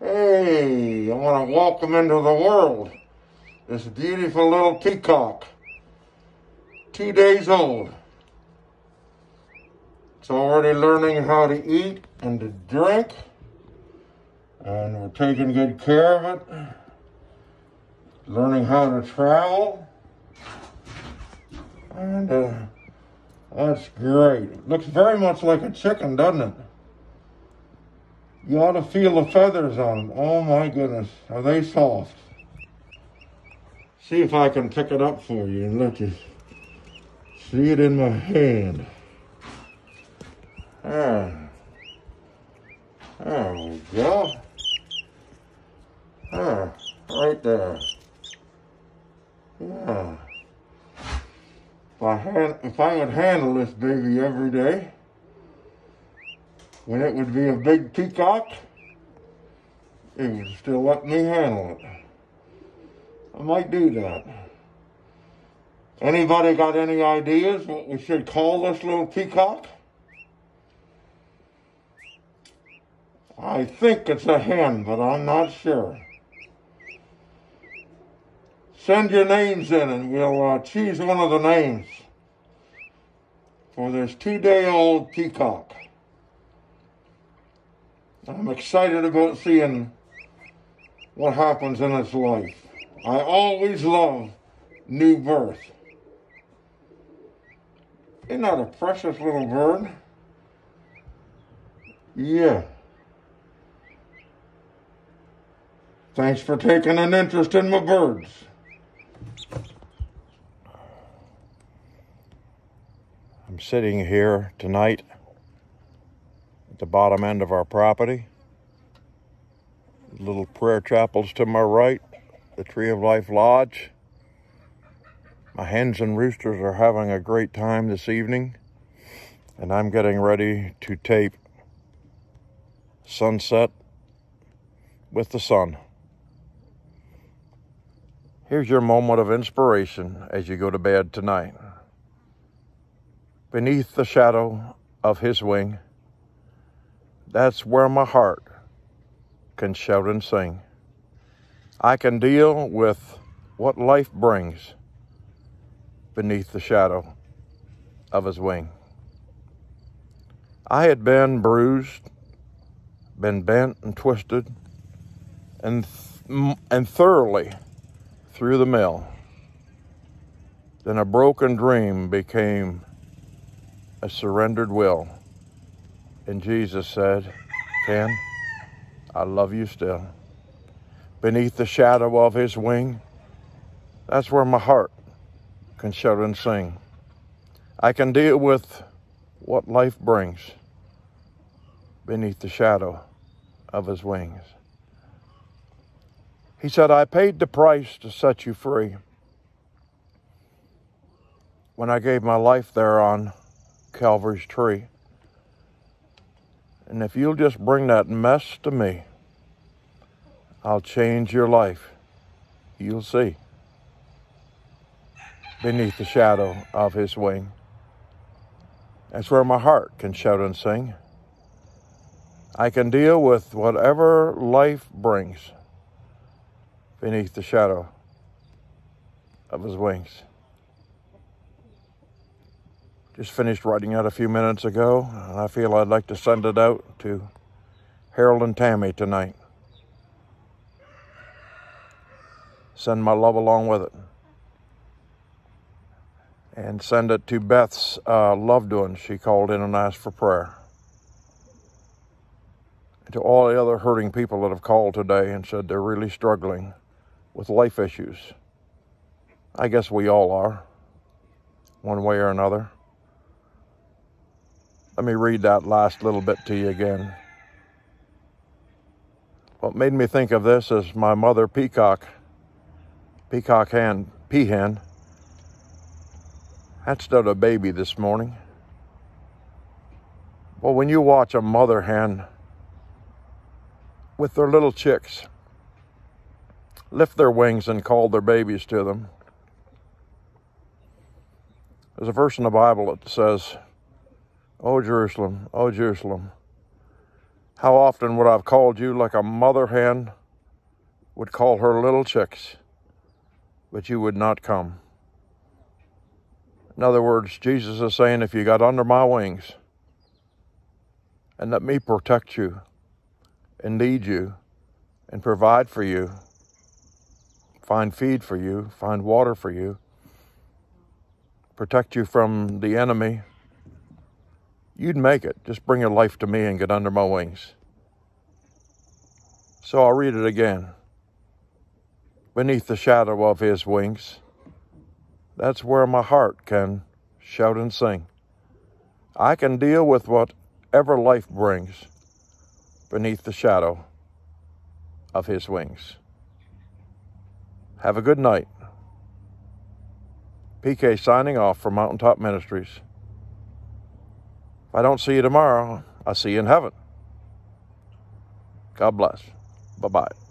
Hey, I want to welcome into the world this beautiful little peacock. Two days old. It's already learning how to eat and to drink. And we're taking good care of it. Learning how to travel. And uh, that's great. looks very much like a chicken, doesn't it? You ought to feel the feathers on them. Oh my goodness, are they soft? See if I can pick it up for you and let you see it in my hand. Ah. There we go. Ah, right there. Yeah. If I, had, if I would handle this baby every day, when it would be a big peacock, it would still let me handle it. I might do that. Anybody got any ideas what we should call this little peacock? I think it's a hen, but I'm not sure. Send your names in and we'll uh, choose one of the names for this two-day-old peacock. I'm excited about seeing what happens in its life. I always love new birth. Isn't that a precious little bird? Yeah. Thanks for taking an interest in my birds. I'm sitting here tonight the bottom end of our property. Little prayer chapels to my right, the Tree of Life Lodge. My hens and roosters are having a great time this evening, and I'm getting ready to tape Sunset with the Son. Here's your moment of inspiration as you go to bed tonight. Beneath the shadow of his wing, that's where my heart can shout and sing. I can deal with what life brings beneath the shadow of his wing. I had been bruised, been bent and twisted, and, th- and thoroughly through the mill. Then a broken dream became a surrendered will. And Jesus said, Ken, I love you still. Beneath the shadow of his wing, that's where my heart can shout and sing. I can deal with what life brings beneath the shadow of his wings. He said, I paid the price to set you free. When I gave my life there on Calvary's tree. And if you'll just bring that mess to me, I'll change your life. You'll see. Beneath the shadow of his wing. That's where my heart can shout and sing. I can deal with whatever life brings beneath the shadow of his wings. Just finished writing it a few minutes ago, and I feel I'd like to send it out to Harold and Tammy tonight. Send my love along with it. And send it to Beth's uh, loved one. She called in and asked for prayer. And to all the other hurting people that have called today and said they're really struggling with life issues. I guess we all are, one way or another. Let me read that last little bit to you again. What made me think of this is my mother peacock, peacock hen, peahen, hatched out a baby this morning. Well, when you watch a mother hen with their little chicks lift their wings and call their babies to them, there's a verse in the Bible that says, O Jerusalem, O Jerusalem, How often would I have called you like a mother hen would call her little chicks, but you would not come. In other words, Jesus is saying, if you got under my wings and let me protect you and lead you and provide for you, find feed for you, find water for you, protect you from the enemy, you'd make it. Just bring your life to me and get under my wings. So I'll read it again. Beneath the shadow of his wings, that's where my heart can shout and sing. I can deal with whatever life brings beneath the shadow of his wings. Have a good night. PK signing off for Mountaintop Ministries. If I don't see you tomorrow, I'll see you in heaven. God bless. Bye bye.